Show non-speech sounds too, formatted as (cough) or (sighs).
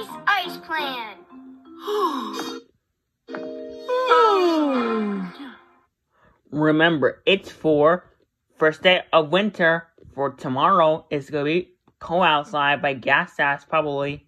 nice ice plan. (sighs) Remember, it's for first day of winter. For tomorrow, it's gonna be cold outside, but gas that's probably